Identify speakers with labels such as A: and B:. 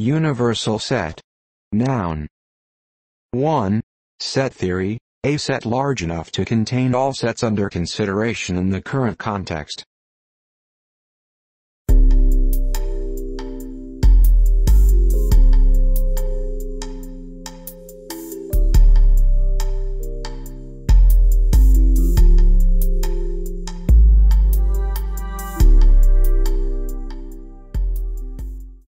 A: Universal set. Noun. 1. Set theory, a set large enough to contain all sets under consideration in the current context.